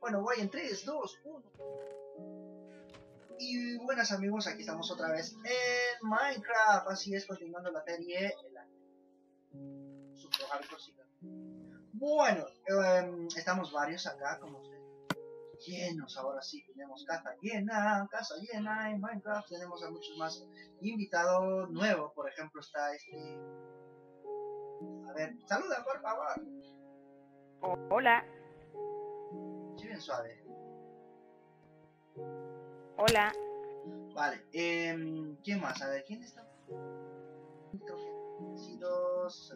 Bueno, voy en 3, 2, 1. Y buenas amigos, aquí estamos otra vez en Minecraft. Así es, continuando la serie. Bueno, eh, estamos varios acá, como ustedes. Llenos, ahora sí, tenemos casa llena, casa llena en Minecraft. Tenemos a muchos más invitados nuevos. Por ejemplo, está este. A ver, saluda por favor. Hola. Bien suave. Hola. Vale, eh, ¿quién más? A ver, ¿quién está? Dos.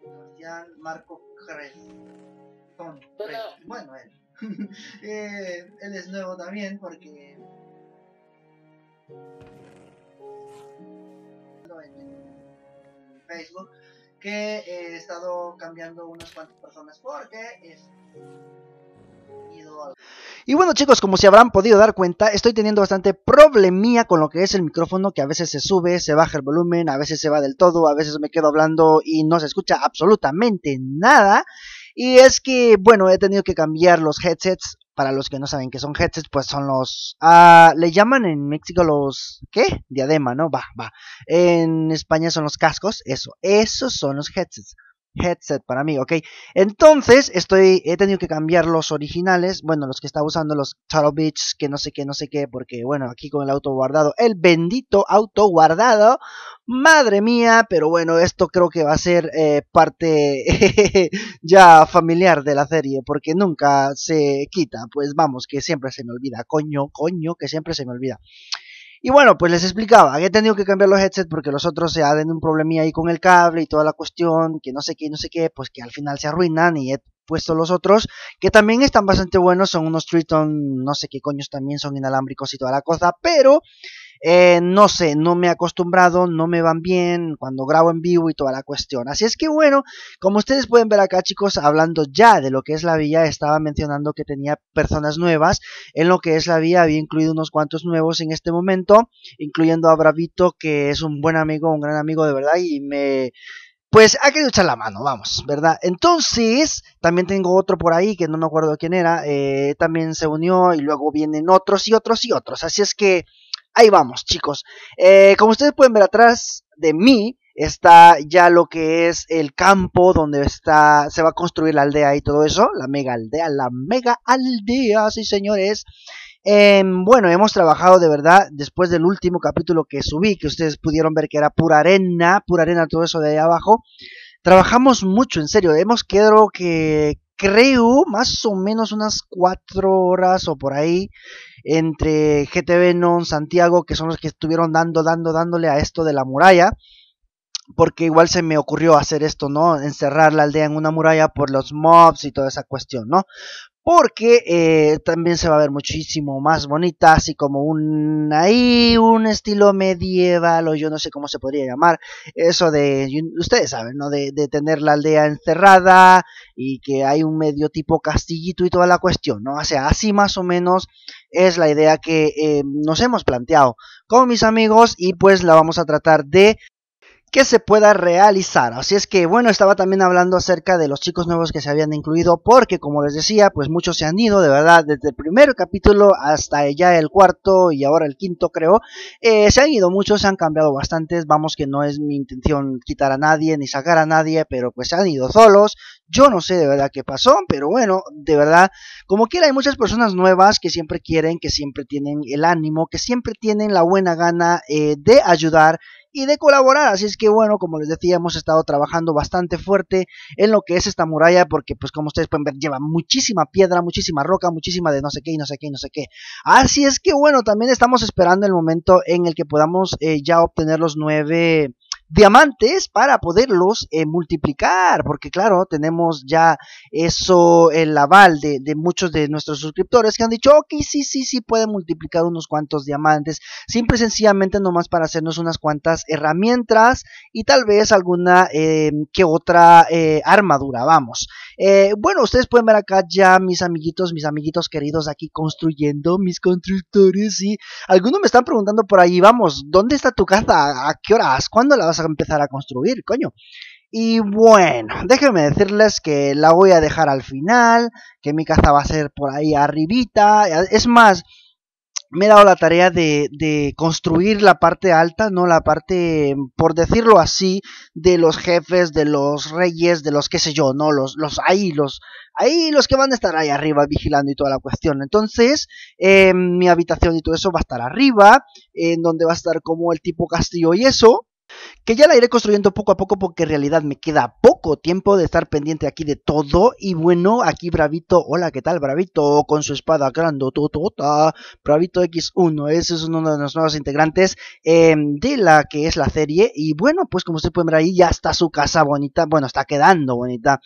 Sebastián Marco Creston. Bueno, él. eh, él es nuevo también porque. En Facebook que he estado cambiando unas cuantas personas porque es y bueno chicos, como si habrán podido dar cuenta, estoy teniendo bastante problemía con lo que es el micrófono, que a veces se sube, se baja el volumen, a veces se va del todo, a veces me quedo hablando y no se escucha absolutamente nada. Y es que, bueno, he tenido que cambiar los headsets. Para los que no saben qué son headsets, pues son los... Ah, le llaman en México los... ¿Qué? Diadema, ¿no? Va, va. En España son los cascos. Eso, esos son los headsets headset para mí, ¿ok? Entonces, estoy, he tenido que cambiar los originales, bueno, los que estaba usando, los Turtle Beach, que no sé qué, no sé qué, porque, bueno, aquí con el auto guardado, el bendito auto guardado, madre mía, pero bueno, esto creo que va a ser eh, parte ya familiar de la serie, porque nunca se quita, pues vamos, que siempre se me olvida, coño, coño, que siempre se me olvida. Y bueno, pues les explicaba, he tenido que cambiar los headsets porque los otros se hacen un problemilla ahí con el cable y toda la cuestión, que no sé qué, no sé qué, pues que al final se arruinan y he puesto los otros, que también están bastante buenos, son unos Triton, no sé qué coños también son inalámbricos y toda la cosa, pero eh, no sé, no me he acostumbrado, no me van bien cuando grabo en vivo y toda la cuestión. Así es que bueno, como ustedes pueden ver acá chicos, hablando ya de lo que es la villa, estaba mencionando que tenía personas nuevas. En lo que es la villa había incluido unos cuantos nuevos en este momento, incluyendo a Bravito, que es un buen amigo, un gran amigo de verdad y me pues ha querido echar la mano, vamos, ¿verdad? Entonces, también tengo otro por ahí que no me acuerdo quién era, eh, también se unió y luego vienen otros y otros y otros. Así es que ahí vamos, chicos. Eh, como ustedes pueden ver atrás de mí, está ya lo que es el campo donde está se va a construir la aldea y todo eso, la mega aldea, la mega aldea, sí señores. Em, bueno, hemos trabajado de verdad después del último capítulo que subí, que ustedes pudieron ver que era pura arena, pura arena todo eso de ahí abajo. Trabajamos mucho, en serio, hemos quedado que creo más o menos unas cuatro horas o por ahí entre GTV Non, Santiago, que son los que estuvieron dando, dando, dándole a esto de la muralla. Porque igual se me ocurrió hacer esto, ¿no? Encerrar la aldea en una muralla por los mobs y toda esa cuestión, ¿no? Porque eh, también se va a ver muchísimo más bonita, así como un ahí un estilo medieval o yo no sé cómo se podría llamar, eso de ustedes saben, ¿no? De, tener la aldea encerrada y que hay un medio tipo castillito y toda la cuestión, ¿no? O sea, así más o menos es la idea que eh, nos hemos planteado con mis amigos y pues la vamos a tratar de que se pueda realizar. Así es que, bueno, estaba también hablando acerca de los chicos nuevos que se habían incluido, porque como les decía, pues muchos se han ido, de verdad, desde el primer capítulo hasta ya el cuarto y ahora el quinto, creo. Eh, se han ido muchos, se han cambiado bastantes. Vamos que no es mi intención quitar a nadie ni sacar a nadie, pero pues se han ido solos. Yo no sé de verdad qué pasó, pero bueno, de verdad, como quiera, hay muchas personas nuevas que siempre quieren, que siempre tienen el ánimo, que siempre tienen la buena gana eh, de ayudar y de colaborar. Así es que bueno, como les decía, hemos estado trabajando bastante fuerte en lo que es esta muralla, porque pues como ustedes pueden ver, lleva muchísima piedra, muchísima roca, muchísima de no sé qué y no sé qué y no sé qué. Así es que bueno, también estamos esperando el momento en el que podamos eh, ya obtener los nueve diamantes para poderlos eh, multiplicar, porque claro, tenemos ya eso, el aval de, muchos de nuestros suscriptores que han dicho, ok, sí, sí, sí, puede multiplicar unos cuantos diamantes, simple y sencillamente nomás para hacernos unas cuantas herramientas y tal vez alguna eh, que otra eh, armadura, vamos. Bueno, ustedes pueden ver acá ya mis amiguitos, mis amiguitos queridos aquí construyendo, mis constructores y algunos me están preguntando por ahí, vamos, ¿dónde está tu casa? ¿A qué horas? ¿Cuándo la vas a empezar a construir, coño. Y bueno, déjenme decirles que la voy a dejar al final, que mi casa va a ser por ahí arribita. Es más, me he dado la tarea de, de, construir la parte alta, no la parte, por decirlo así, de los jefes, de los reyes, de los qué sé yo, no, los, los ahí, los, ahí los que van a estar ahí arriba vigilando y toda la cuestión. Entonces, eh, mi habitación y todo eso va a estar arriba, en donde va a estar como el tipo castillo y eso que ya la iré construyendo poco a poco porque en realidad me queda poco tiempo de estar pendiente aquí de todo. Y bueno, aquí Bravito, hola, ¿qué tal Bravito? Con su espada grandototota, Bravito X1, ese es uno de los nuevos integrantes eh, de la que es la serie. Y bueno, pues como ustedes pueden ver ahí, ya está su casa bonita, bueno, está quedando bonita.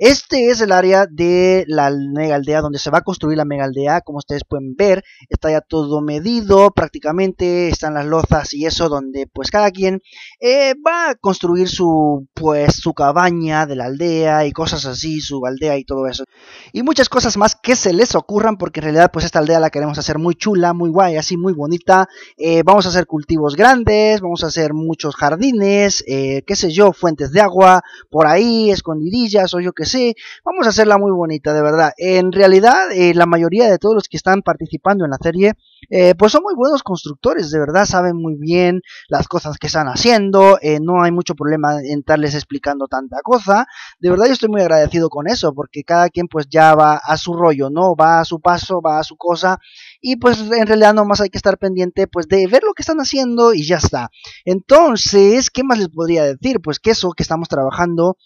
Este es el área de la mega aldea donde se va a construir la mega aldea. Como ustedes pueden ver, está ya todo medido prácticamente. Están las lozas y eso donde pues cada quien eh, va a construir su pues su cabaña de la aldea y cosas así, su aldea y todo eso. Y muchas cosas más que se les ocurran porque en realidad pues esta aldea la queremos hacer muy chula, muy guay, así muy bonita. Eh, vamos a hacer cultivos grandes, vamos a hacer muchos jardines, eh, qué sé yo, fuentes de agua, por ahí, escondidillas o yo qué sí, vamos a hacerla muy bonita, de verdad. En realidad, eh, la mayoría de todos los que están participando en la serie, eh, pues son muy buenos constructores, de verdad, saben muy bien las cosas que están haciendo, eh, no hay mucho problema en estarles explicando tanta cosa. De verdad, yo estoy muy agradecido con eso, porque cada quien pues ya va a su rollo, ¿no? Va a su paso, va a su cosa, y pues en realidad nomás hay que estar pendiente pues de ver lo que están haciendo y ya está. Entonces, ¿qué más les podría decir? Pues que eso, que estamos trabajando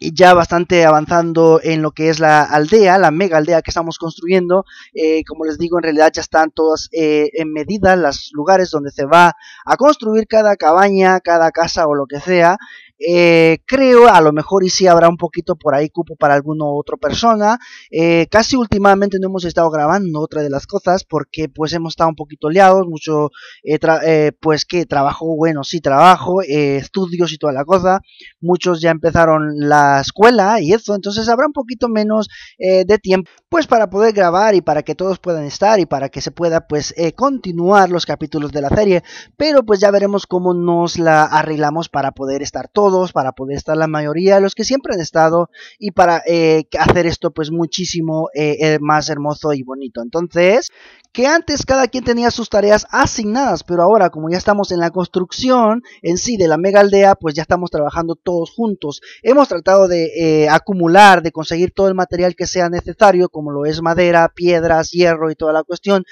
ya bastante avanzando en lo que es la aldea, la mega aldea que estamos construyendo. Eh, como les digo, en realidad ya están todas eh, en medida los lugares donde se va a construir cada cabaña, cada casa o lo que sea. Eh, creo, a lo mejor y sí habrá un poquito por ahí cupo para alguna otra persona. Eh, casi últimamente no hemos estado grabando otra de las cosas porque pues hemos estado un poquito liados, mucho, eh, pues que trabajo, bueno, sí trabajo, estudios y toda la cosa. Muchos ya empezaron la escuela y eso, entonces habrá un poquito menos de tiempo pues para poder grabar y para que todos puedan estar y para que se pueda pues continuar los capítulos de la serie. Pero pues ya veremos cómo nos la arreglamos para poder estar todos para poder estar la mayoría de los que siempre han estado y para eh, hacer esto pues muchísimo eh, eh, más hermoso y bonito. Entonces, que antes cada quien tenía sus tareas asignadas, pero ahora como ya estamos en la construcción en sí de la mega aldea, pues ya estamos trabajando todos juntos. Hemos tratado de acumular, de conseguir todo el material que sea necesario, como lo es madera, piedras, hierro y toda la cuestión,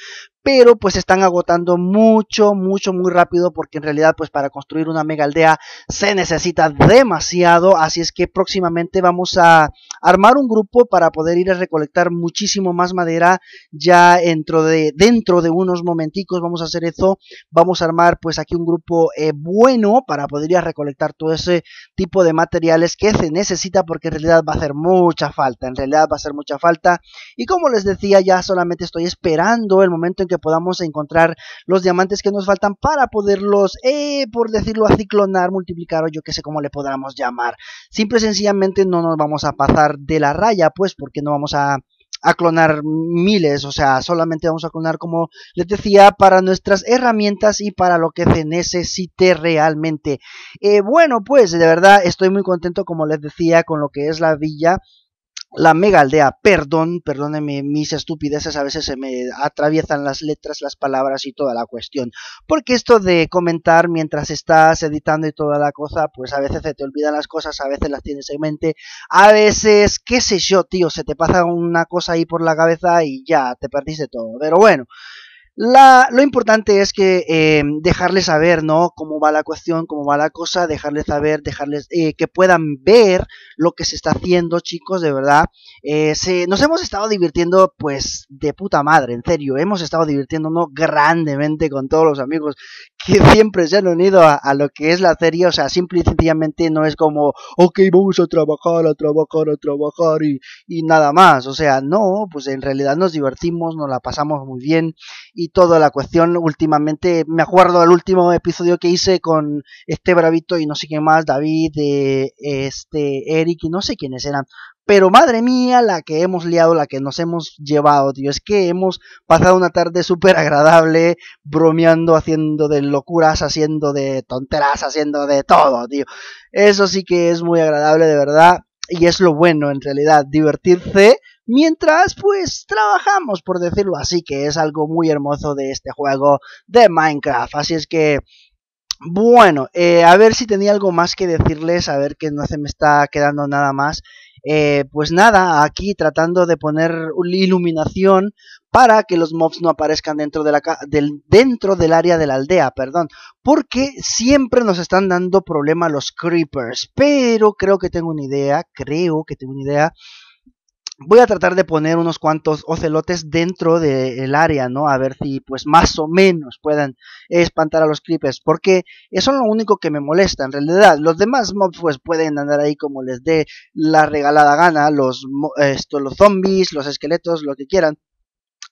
pero pues están agotando mucho, mucho, muy rápido porque en realidad pues para construir una mega aldea se necesita demasiado, así es que próximamente vamos a armar un grupo para poder ir a recolectar muchísimo más madera ya dentro de, dentro de unos momenticos. Vamos a hacer eso, vamos a armar pues aquí un grupo eh, bueno para poder ir a recolectar todo ese tipo de materiales que se necesita porque en realidad va a hacer mucha falta, en realidad va a hacer mucha falta. Y como les decía ya solamente estoy esperando el momento en que podamos encontrar los diamantes que nos faltan para poderlos, eh, por decirlo así, clonar, multiplicar o yo que sé cómo le podamos llamar. Simple y sencillamente no nos vamos a pasar de la raya, pues, porque no vamos a clonar miles, o sea, solamente vamos a clonar como les decía para nuestras herramientas y para lo que se necesite realmente. Eh, bueno, pues de verdad estoy muy contento como les decía con lo que es la villa la mega aldea, perdón, perdónenme mis estupideces, a veces se me atraviesan las letras, las palabras y toda la cuestión. Porque esto de comentar mientras estás editando y toda la cosa, pues a veces se te olvidan las cosas, a veces las tienes en mente, a veces, qué sé yo, tío, se te pasa una cosa ahí por la cabeza y ya, te perdiste todo. Pero bueno, la, lo importante es que eh, dejarles saber, ¿no? Cómo va la cuestión, cómo va la cosa, dejarles saber, dejarles eh, que puedan ver lo que se está haciendo, chicos, de verdad. Eh, se, nos hemos estado divirtiendo, pues, de puta madre, en serio. Hemos estado divirtiéndonos grandemente con todos los amigos que siempre se han unido a, lo que es la serie. O sea, simple y sencillamente no es como, ok, vamos a trabajar, a trabajar, a trabajar y, y nada más. O sea, no, pues en realidad nos divertimos, nos la pasamos muy bien y toda la cuestión últimamente. Me acuerdo del último episodio que hice con este Bravito y no sé quién más, David, este, Eric y no sé quiénes eran. pero madre mía, la que hemos liado, la que nos hemos llevado, tío. Es que hemos pasado una tarde súper agradable, bromeando, haciendo de locuras, haciendo de tonteras, haciendo de todo, tío. Eso sí que es muy agradable, de verdad. Y es lo bueno, en realidad, divertirse mientras pues trabajamos, por decirlo así, que es algo muy hermoso de este juego de Minecraft. Así es que bueno, eh, a ver si tenía algo más que decirles, a ver que no se me está quedando nada más. Eh, pues nada, aquí tratando de poner iluminación para que los mobs no aparezcan dentro, de la, del, dentro del área de la aldea, perdón, porque siempre nos están dando problema los creepers, pero creo que tengo una idea, creo que tengo una idea voy a tratar de poner unos cuantos ocelotes dentro del área, ¿no? A ver si pues más o menos puedan espantar a los creepers, porque eso es lo único que me molesta en realidad. Los demás mobs pues pueden andar ahí como les dé la regalada gana, los, esto, los zombies, los esqueletos, lo que quieran.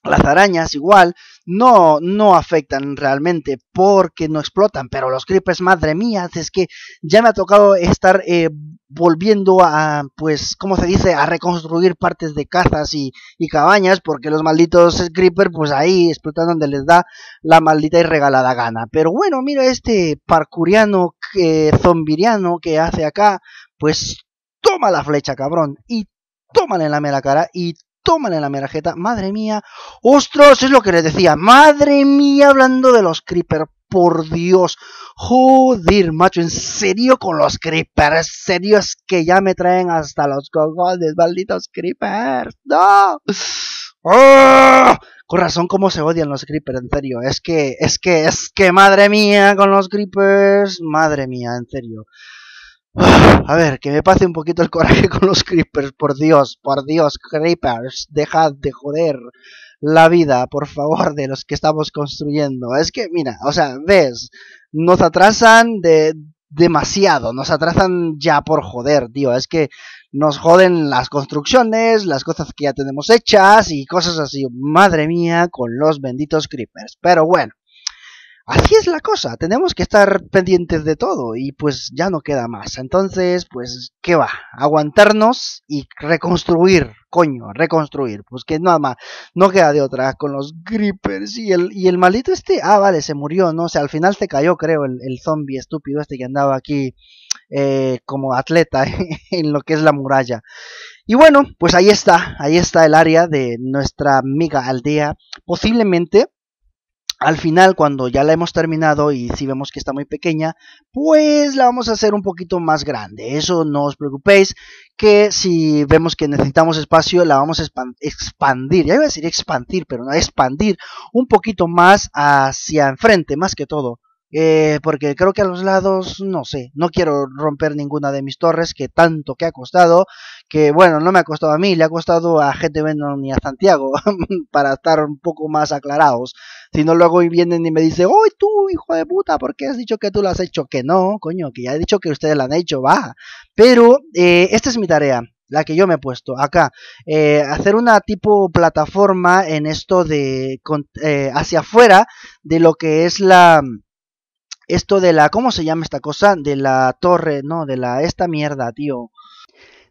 Las arañas igual no, no afectan realmente porque no explotan, pero los creepers, madre mía, es que ya me ha tocado estar eh, volviendo a, pues, ¿cómo se dice?, a reconstruir partes de cazas y, cabañas porque los malditos creepers, pues ahí explotan donde les da la maldita y regalada gana. Pero bueno, mira este parkuriano, eh, zombiriano que hace acá, pues toma la flecha, cabrón, y tómale en la mera cara y tómale la merajeta. Madre mía. Ostras, es lo que les decía. Madre mía, hablando de los creepers. Por Dios. Joder, macho. En serio con los creepers. En serio es que ya me traen hasta los cogones, malditos creepers. No. ¡Oh! Con razón cómo se odian los creepers, en serio. Es que, es que, es que, madre mía, con los creepers. Madre mía, en serio. A ver, que me pase un poquito el coraje con los creepers, por Dios, por Dios, creepers, dejad de joder la vida, por favor, de los que estamos construyendo. Es que, mira, o sea, ves, nos atrasan de demasiado, nos atrasan ya por joder, tío. Es que nos joden las construcciones, las cosas que ya tenemos hechas y cosas así. Madre mía, con los benditos creepers. Pero bueno. Así es la cosa, tenemos que estar pendientes de todo y pues ya no queda más. Entonces, pues, ¿qué va? Aguantarnos y reconstruir, coño, reconstruir. Pues que nada más, no queda de otra con los grippers y el, y el maldito este, ah, vale, se murió, ¿no? O sea, al final se cayó, creo, el, el zombie estúpido este que andaba aquí eh, como atleta en lo que es la muralla. Y bueno, pues ahí está, ahí está el área de nuestra amiga aldea. Posiblemente al final, cuando ya la hemos terminado y si vemos que está muy pequeña, pues la vamos a hacer un poquito más grande. Eso no os preocupéis, que si vemos que necesitamos espacio, la vamos a expandir. Ya iba a decir expandir, pero no, expandir un poquito más hacia enfrente, más que todo. Eh, porque creo que a los lados, no sé, no quiero romper ninguna de mis torres que tanto que ha costado, que bueno, no me ha costado a mí, le ha costado a gente Venom y a Santiago, para estar un poco más aclarados. Si no, luego vienen y me dicen, ¡Uy, tú, hijo de puta! ¿Por qué has dicho que tú lo has hecho? Que no, coño, que ya he dicho que ustedes lo han hecho, va. Pero eh, esta es mi tarea la que yo me he puesto acá, eh, hacer una tipo plataforma en esto de eh, hacia afuera de lo que es la esto de la ¿cómo se llama esta cosa? de la torre, no, de la esta mierda, tío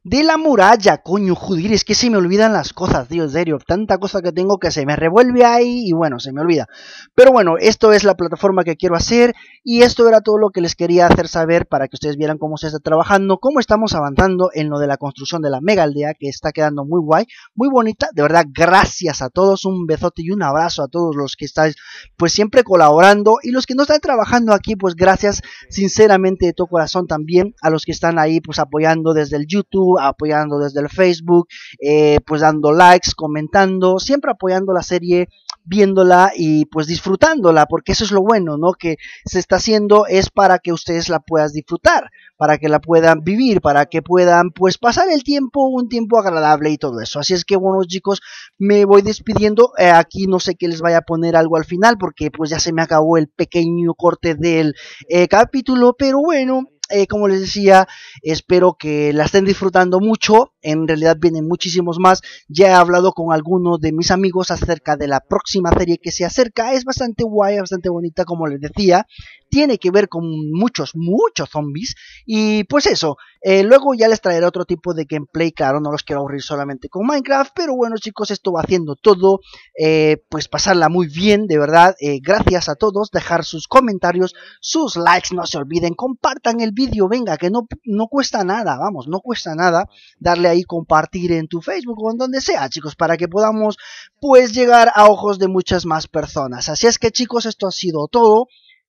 de la muralla, coño, joder, es que se me olvidan las cosas, tío, en serio, tanta cosa que tengo que se me revuelve ahí y bueno, se me olvida. Pero bueno, esto es la plataforma que quiero hacer y esto era todo lo que les quería hacer saber para que ustedes vieran cómo se está trabajando, cómo estamos avanzando en lo de la construcción de la mega aldea, que está quedando muy guay, muy bonita, de verdad, gracias a todos, un besote y un abrazo a todos los que estáis pues siempre colaborando y los que no están trabajando aquí, pues gracias sinceramente de todo corazón también a los que están ahí pues apoyando desde el YouTube, apoyando desde el Facebook, eh, pues dando likes, comentando, siempre apoyando la serie viéndola y pues disfrutándola, porque eso es lo bueno, ¿no? Que se está haciendo es para que ustedes la puedan disfrutar, para que la puedan vivir, para que puedan pues pasar el tiempo, un tiempo agradable y todo eso. Así es que bueno chicos, me voy despidiendo, eh, aquí no sé qué les vaya a poner algo al final, porque pues ya se me acabó el pequeño corte del eh, capítulo, pero bueno, eh, como les decía, espero que la estén disfrutando mucho. En realidad vienen muchísimos más. Ya he hablado con algunos de mis amigos acerca de la próxima serie que se acerca. Es bastante guay, bastante bonita, como les decía. Tiene que ver con muchos, muchos zombies. Y pues eso. Eh, luego ya les traeré otro tipo de gameplay. Claro, no los quiero aburrir solamente con Minecraft. Pero bueno, chicos, esto va haciendo todo. Eh, pues pasarla muy bien, de verdad. Eh, gracias a todos. Dejar sus comentarios, sus likes. No se olviden. Compartan el vídeo. Venga, que no, no cuesta nada. Vamos, no cuesta nada. Darle ahí compartir en tu Facebook o en donde sea, chicos. Para que podamos pues llegar a ojos de muchas más personas. Así es que chicos, esto ha sido todo.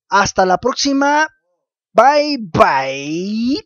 Hasta la próxima. Bye bye.